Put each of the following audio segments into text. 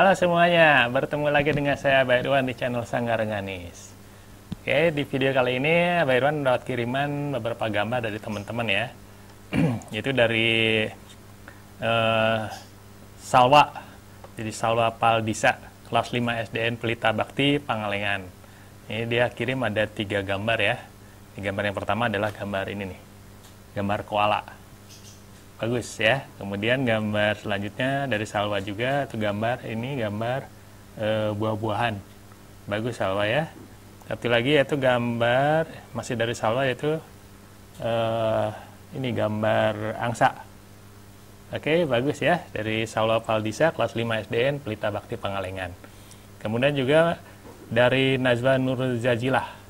Halo semuanya, bertemu lagi dengan saya Pak Irwan di channel Sanggar Nganis. Oke, di video kali ini Pak Irwan mendapat kiriman beberapa gambar dari teman-teman ya. Itu dari uh, Salwa, jadi Salwa Paldisa, kelas 5 SDN Pelita Bakti, Pangalengan. Ini dia kirim ada tiga gambar ya. Gambar yang pertama adalah gambar ini nih, gambar koala bagus ya. Kemudian gambar selanjutnya dari Salwa juga itu gambar ini gambar e, buah-buahan. Bagus Salwa ya. Satu lagi yaitu gambar masih dari Salwa yaitu e, ini gambar angsa. Oke bagus ya. Dari Salwa Paldisa kelas 5 SDN Pelita Bakti Pangalengan. Kemudian juga dari Najwa Nur Zajilah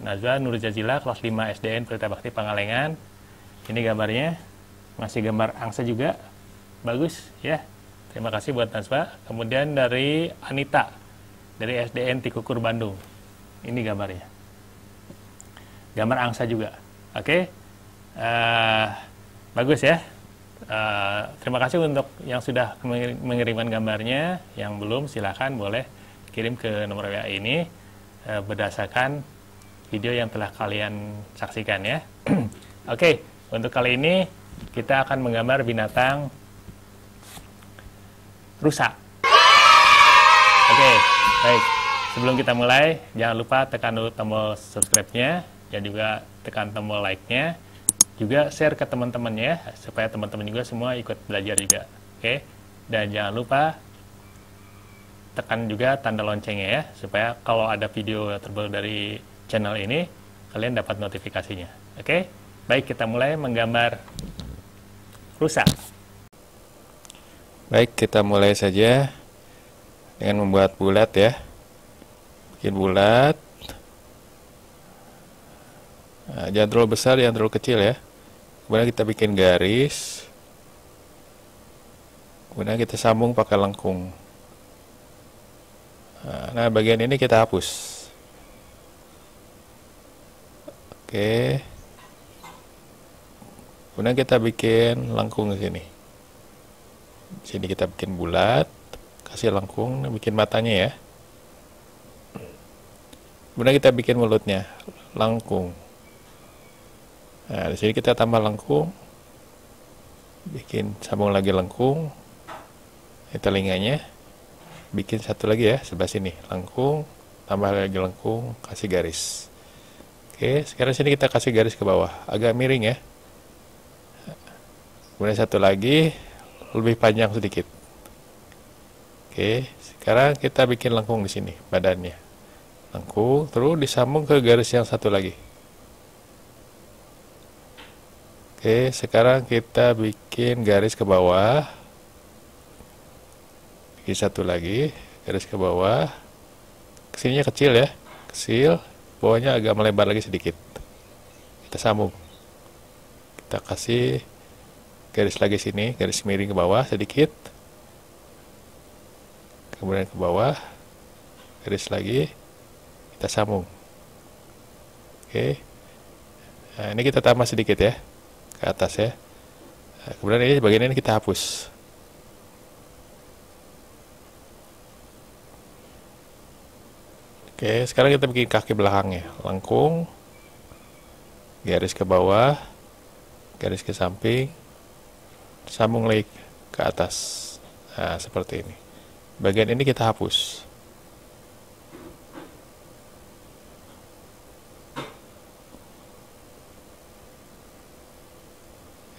Najwa Nur Zajilah kelas 5 SDN Pelita Bakti Pangalengan. Ini gambarnya masih gambar angsa juga. Bagus ya. Terima kasih buat Nasba kemudian dari Anita dari SDN Tikukur Bandung. Ini gambarnya. Gambar angsa juga. Oke. Okay? uh, eh, bagus ya. Uh, terima kasih untuk yang sudah mengirimkan gambarnya. Yang belum silahkan boleh kirim ke nomor WA ini uh, berdasarkan video yang telah kalian saksikan ya. Oke. Okay, untuk kali ini kita akan menggambar binatang rusa. Oke, baik. Sebelum kita mulai, jangan lupa tekan dulu tombol subscribe-nya dan juga tekan tombol like-nya. Juga share ke teman-temannya supaya teman-teman juga semua ikut belajar juga. Oke. Dan jangan lupa tekan juga tanda loncengnya ya supaya kalau ada video terbaru dari channel ini kalian dapat notifikasinya. Oke. Baik, kita mulai menggambar rusak. Baik, kita mulai saja dengan membuat bulat ya. Bikin bulat. Nah, jangan terlalu besar, jangan terlalu kecil ya. Kemudian kita bikin garis. Kemudian kita sambung pakai lengkung. Nah, bagian ini kita hapus. Oke. Kemudian kita bikin lengkung di sini. Di sini kita bikin bulat, kasih lengkung, bikin matanya ya. Kemudian kita bikin mulutnya, lengkung. Nah, di sini kita tambah lengkung, bikin sambung lagi lengkung, ini telinganya, bikin satu lagi ya sebelah sini, lengkung, tambah lagi lengkung, kasih garis. Oke, sekarang sini kita kasih garis ke bawah, agak miring ya kemudian satu lagi lebih panjang sedikit. Oke sekarang kita bikin lengkung di sini badannya. Lengkung terus disambung ke garis yang satu lagi. Oke sekarang kita bikin garis ke bawah. Bikin satu lagi garis ke bawah. Ke sininya kecil ya kecil. Bawahnya agak melebar lagi sedikit. Kita sambung. Kita kasih garis lagi sini garis miring ke bawah sedikit. Kemudian ke bawah garis lagi kita sambung. Oke. Nah, ini kita tambah sedikit ya ke atas ya. Nah, kemudian ini bagian ini kita hapus. Oke sekarang kita bikin kaki belakangnya lengkung garis ke bawah garis ke samping sambung lagi ke atas nah seperti ini bagian ini kita hapus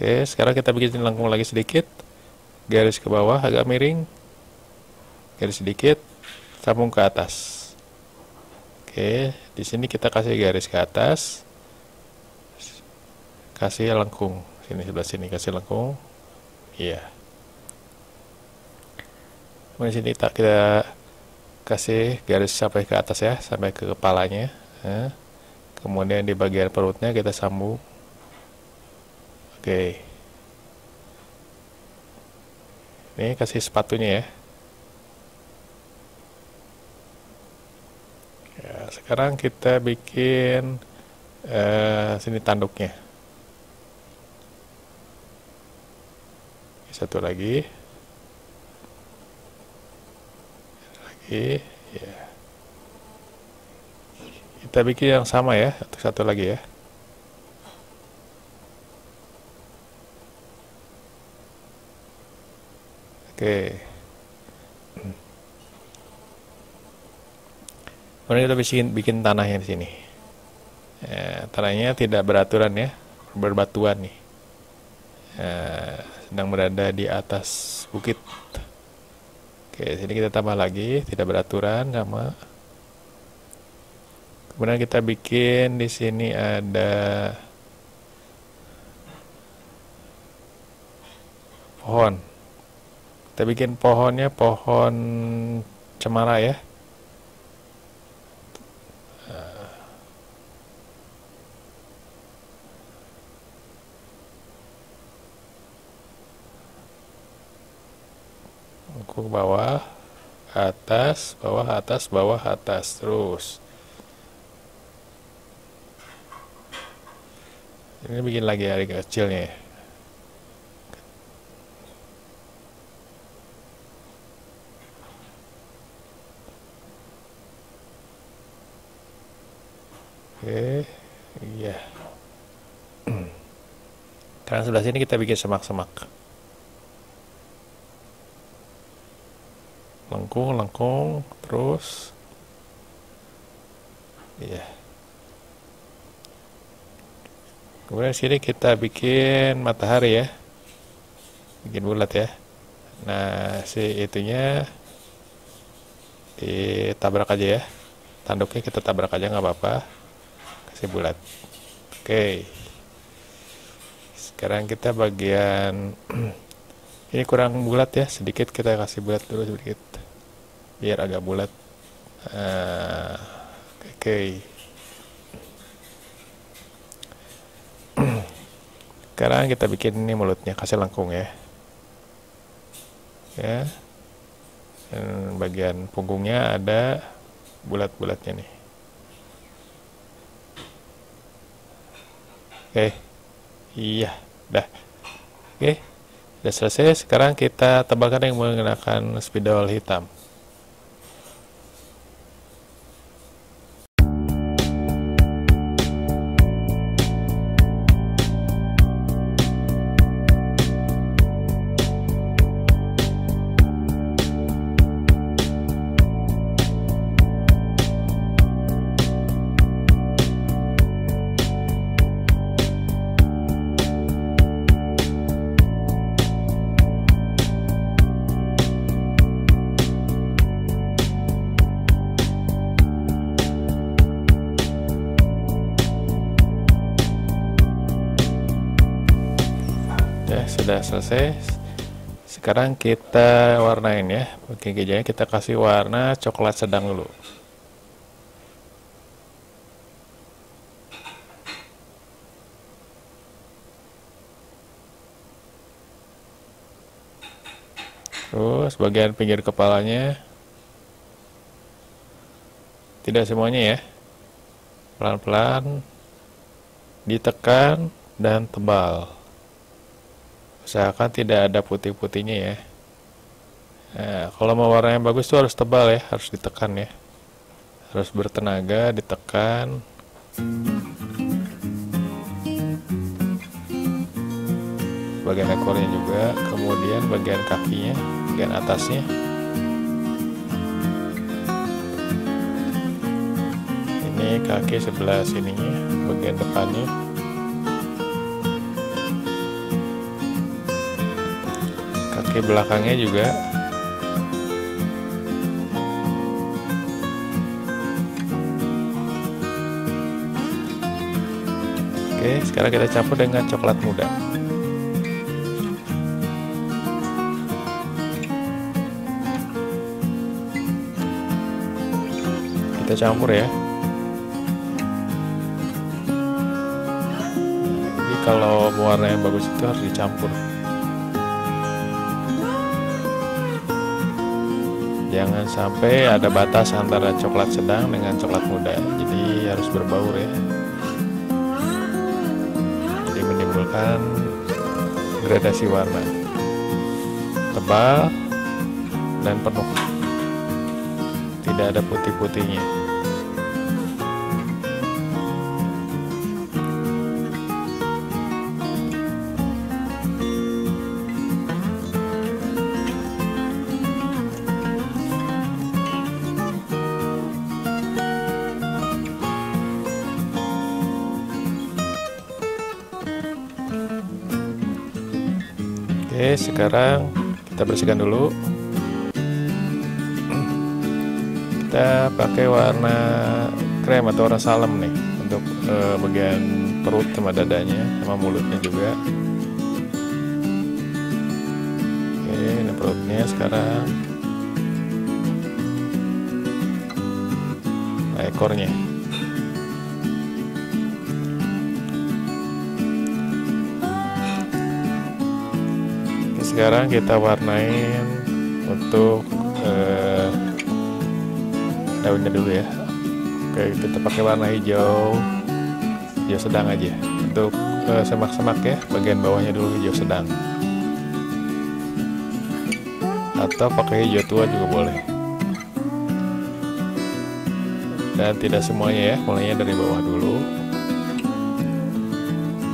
Oke, sekarang kita bikin lengkung lagi sedikit. Garis ke bawah agak miring. Garis sedikit, sambung ke atas. Oke, di sini kita kasih garis ke atas. Kasih lengkung. Sini sebelah sini kasih lengkung. Iya. Kemudian sini tak kita kasih garis sampai ke atas ya, sampai ke kepalanya. Ya. Kemudian di bagian perutnya kita sambung. Oke. Ini kasih sepatunya ya. ya sekarang kita bikin uh, sini tanduknya. Satu lagi. Lagi ya. Kita bikin yang sama ya. Satu satu lagi ya. Oke. Kemudian kita bikin bikin tanahnya di sini. Ya, tanahnya tidak beraturan ya. Berbatuan nih. Ya, sedang berada di atas bukit. Oke sini kita tambah lagi. Tidak beraturan sama. Kemudian kita bikin di sini ada pohon. Kita bikin pohonnya pohon cemara ya ke bawah atas bawah atas bawah atas terus ini bikin lagi hari kecilnya ya. Oke, iya. Karena sebelah sini kita bikin semak-semak. Lengkung lengkung terus. Iya. Kemudian sini kita bikin matahari ya. Bikin bulat ya. Nah si itunya ditabrak aja ya. Tanduknya kita tabrak aja nggak apa-apa. Kasih bulat. Oke. Sekarang kita bagian ini kurang bulat ya. Sedikit kita kasih bulat dulu sedikit biar agak bulat. Uh, oke. Okay. sekarang kita bikin ini mulutnya kasih lengkung ya. Ya. Dan bagian punggungnya ada bulat-bulatnya nih. Oke. Okay. iya. Dah. Oke. Okay. udah selesai. Sekarang kita tebalkan yang menggunakan spidol hitam ya sudah selesai. Sekarang kita warnain ya. Oke gejanya kita kasih warna coklat sedang dulu. Terus bagian pinggir kepalanya. Tidak semuanya ya. Pelan-pelan ditekan dan tebal usahakan tidak ada putih-putihnya ya. Nah, kalau mau warna yang bagus itu harus tebal ya harus ditekan ya. Harus bertenaga ditekan. Bagian ekornya juga kemudian bagian kakinya bagian atasnya. Ini kaki sebelah sininya bagian depannya kaki belakangnya juga. Oke sekarang kita campur dengan coklat muda. Kita campur ya. Kalau warna yang bagus itu harus dicampur jangan sampai ada batas antara coklat sedang dengan coklat muda. Jadi harus berbaur ya. Jadi menimbulkan gradasi warna. Tebal dan penuh. Tidak ada putih-putihnya Sekarang kita bersihkan dulu. Kita pakai warna krem atau warna salem nih untuk uh, bagian perut sama dadanya sama mulutnya juga. Oke, ini perutnya sekarang. Nah, ekornya. Sekarang kita warnain untuk uh, daunnya dulu ya. Oke kita pakai warna hijau. Hijau sedang aja. Untuk uh, semak-semak ya bagian bawahnya dulu hijau sedang. Atau pakai hijau tua juga boleh. Dan tidak semuanya ya mulainya dari bawah dulu.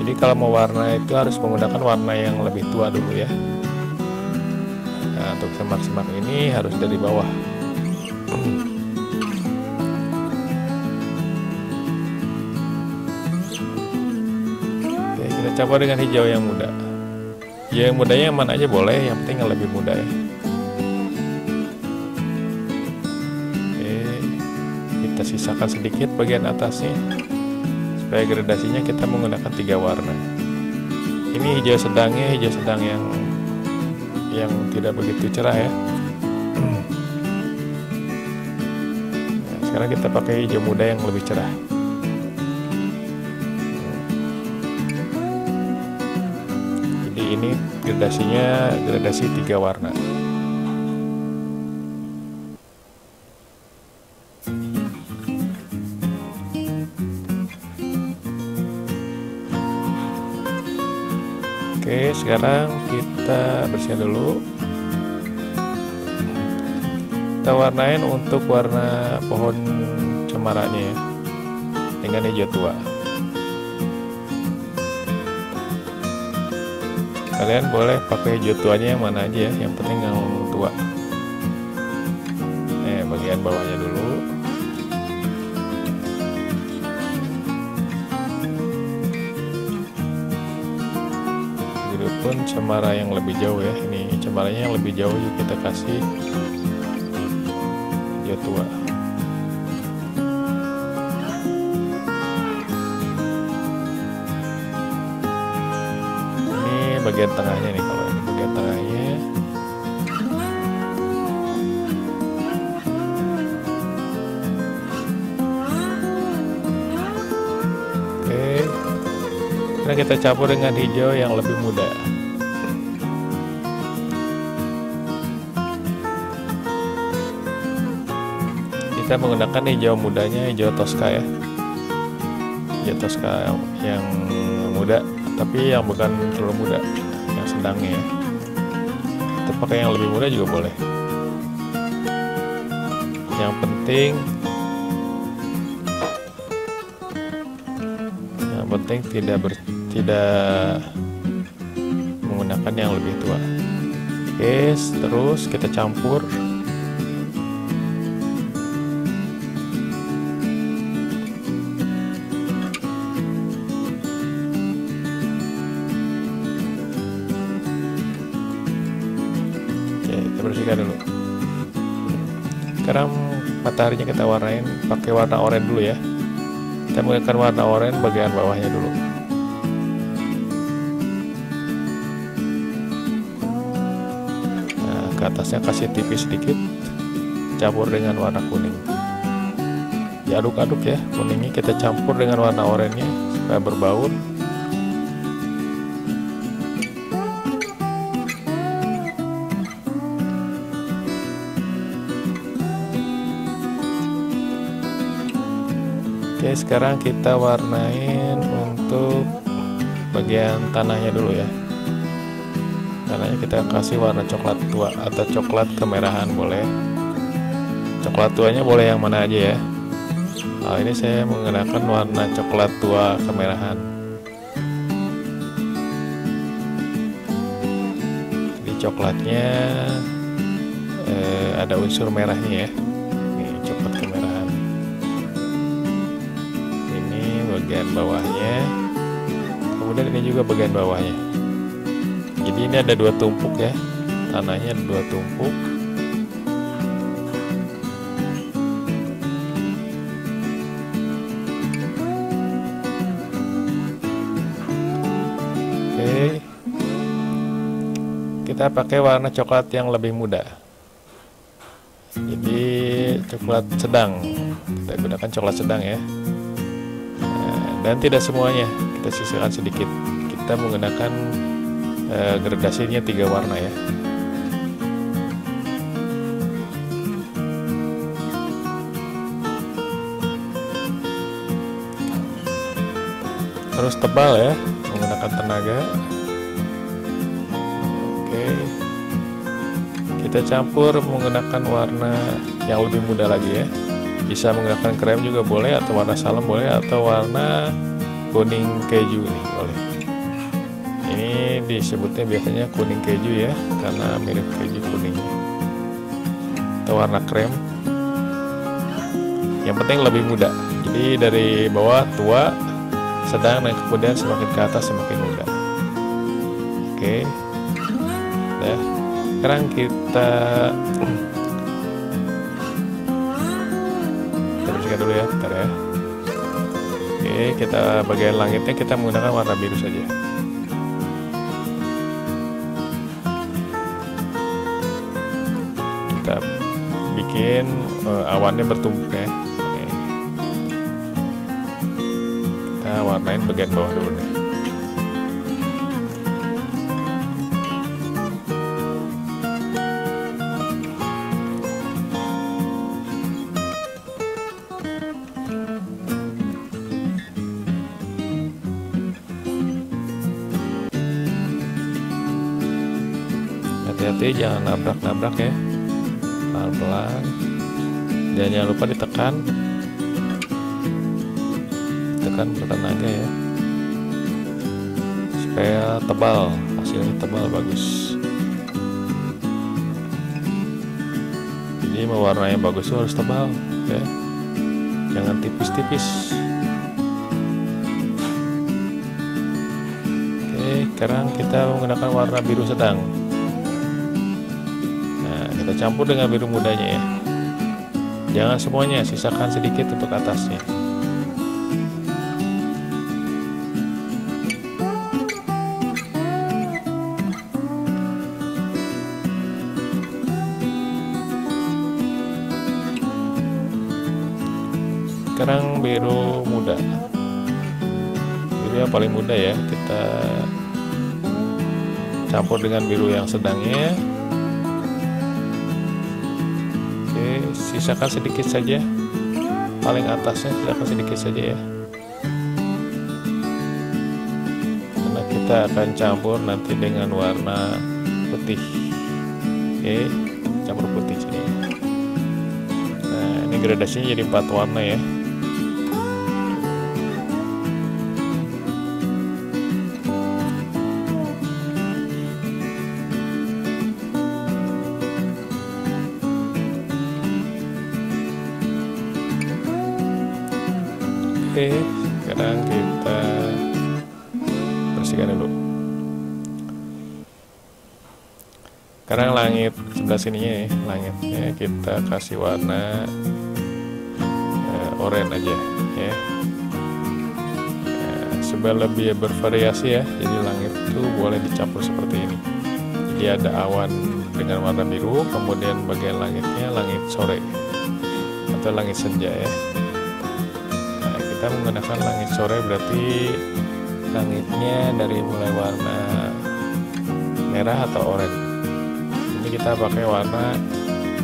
Jadi kalau mau warna itu harus menggunakan warna yang lebih tua dulu ya untuk semak-semak ini harus dari bawah. Oke, kita coba dengan hijau yang muda. Hijau yang mudanya yang mana aja boleh, yang penting yang lebih muda ya. Oke, kita sisakan sedikit bagian atasnya supaya gradasinya kita menggunakan tiga warna. Ini hijau sedangnya, hijau sedang yang yang tidak begitu cerah ya. Nah, sekarang kita pakai hijau muda yang lebih cerah. Jadi ini gradasinya gradasi tiga warna Oke, sekarang kita bersihkan dulu. Kita warnain untuk warna pohon cemaranya ya, dengan hijau tua. Kalian boleh pakai hijau tuanya yang mana aja ya, yang penting yang pun cemara yang lebih jauh ya ini cemaranya yang lebih jauh juga kita kasih. Hijau tua. Ini bagian tengahnya nih kalau ini bagian tengahnya. Oke. Nah, kita campur dengan hijau yang lebih muda. Kita menggunakan hijau mudanya, hijau toska ya. Hijau toska yang muda, tapi yang bukan terlalu muda, yang sedangnya ya. Kita pakai yang lebih muda juga boleh. Yang penting yang penting tidak ber, tidak menggunakan yang lebih tua oke terus kita campur kita warnain pakai warna oranye dulu ya. Kita menggunakan warna oranye bagian bawahnya dulu. Nah ke atasnya kasih tipis sedikit campur dengan warna kuning. Diaduk-aduk ya kuningnya. Kita campur dengan warna oranye supaya berbaur sekarang kita warnain untuk bagian tanahnya dulu ya. Tanahnya kita kasih warna coklat tua atau coklat kemerahan boleh. coklat tuanya boleh yang mana aja ya Kali ini saya menggunakan warna coklat tua kemerahan Jadi coklatnya eh, ada unsur merahnya ya bagian bawahnya Kemudian ini juga bagian bawahnya Jadi ini ada dua tumpuk ya Tanahnya ada dua tumpuk Oke. Kita pakai warna coklat yang lebih muda. Jadi coklat sedang. Kita gunakan coklat sedang ya. Dan tidak semuanya, kita sisihkan sedikit. Kita menggunakan eh, gradasinya tiga warna ya. Terus tebal ya, menggunakan tenaga. Oke. Kita campur menggunakan warna yang lebih muda lagi ya. Bisa menggunakan krem juga boleh atau warna salem boleh atau warna kuning keju nih boleh. Ini disebutnya biasanya kuning keju ya karena mirip keju kuning. Atau warna krem. Yang penting lebih muda. Jadi dari bawah tua sedang dan kemudian semakin ke atas semakin muda oke nah sekarang kita dulu ya bentar ya. Oke kita bagian langitnya kita menggunakan warna biru saja. Kita bikin uh, awannya bertumpuk ya. Oke. kita warnain bagian bawah dulu nih hati-hati jangan nabrak-nabrak ya. Pelan-pelan. Dan jangan lupa ditekan. Tekan bertenaga ya. Supaya tebal hasilnya tebal bagus. Jadi mewarnai yang bagus itu harus tebal ya. Jangan tipis-tipis. Oke sekarang kita menggunakan warna biru sedang kita campur dengan biru mudanya ya. Jangan semuanya sisakan sedikit untuk atasnya. Sekarang biru muda. Biru yang paling muda ya kita campur dengan biru yang sedangnya sisakan sedikit saja. Paling atasnya sisakan sedikit saja ya. Karena kita akan campur nanti dengan warna putih. Oke campur putih sini. Nah ini gradasinya jadi empat warna ya langit sebelah sininya ya, langitnya kita kasih warna eh, oranye aja ya. Eh, supaya lebih bervariasi ya, jadi langit itu boleh dicampur seperti ini. Jadi ada awan dengan warna biru, kemudian bagian langitnya langit sore atau langit senja ya kita menggunakan langit sore berarti langitnya dari mulai warna merah atau oranye ini kita pakai warna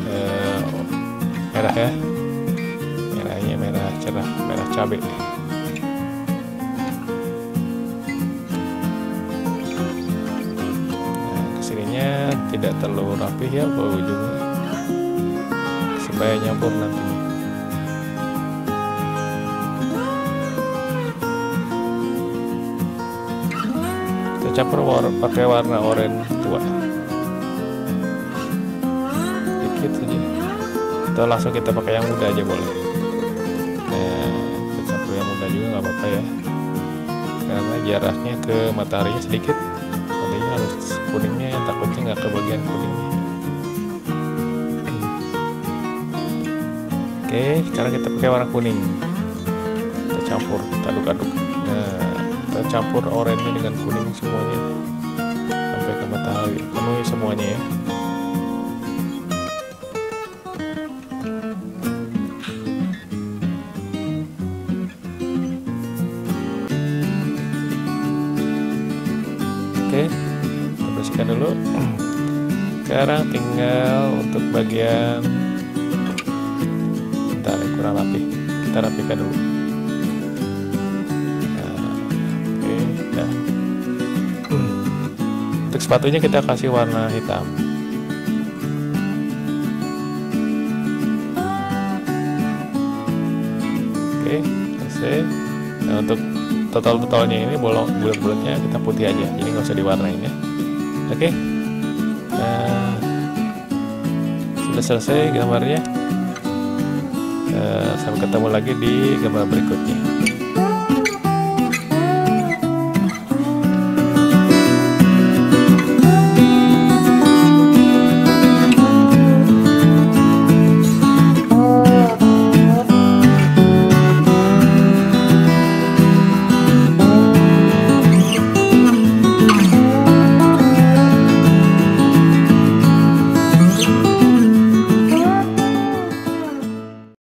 eh, merah ya. Merahnya merah cerah merah cabai. Nah ke sininya tidak terlalu rapi ya ke ujungnya supaya nyampur nantinya kita campur pakai warna oranye tua atau langsung kita pakai yang muda aja boleh. Nah campur yang muda juga nggak apa-apa ya. Karena jaraknya ke mataharinya sedikit. Tadinya harus kuningnya takutnya nggak ke bagian kuningnya. Oke sekarang kita pakai warna kuning. Kita campur kita aduk-aduk. Nah kita campur oranye dengan kuning semuanya. Sampai ke matahari. Penuhi semuanya ya Sekarang tinggal untuk bagian Bentar, kurang rapi. Kita rapikan dulu. Nah, oke, dah. Untuk sepatunya kita kasih warna hitam. Oke, selesai. Nah, untuk total-totalnya ini bolong bulat-bulatnya kita putih aja jadi nggak usah diwarnain ya oke sudah selesai gambarnya. Uh, sampai ketemu lagi di gambar berikutnya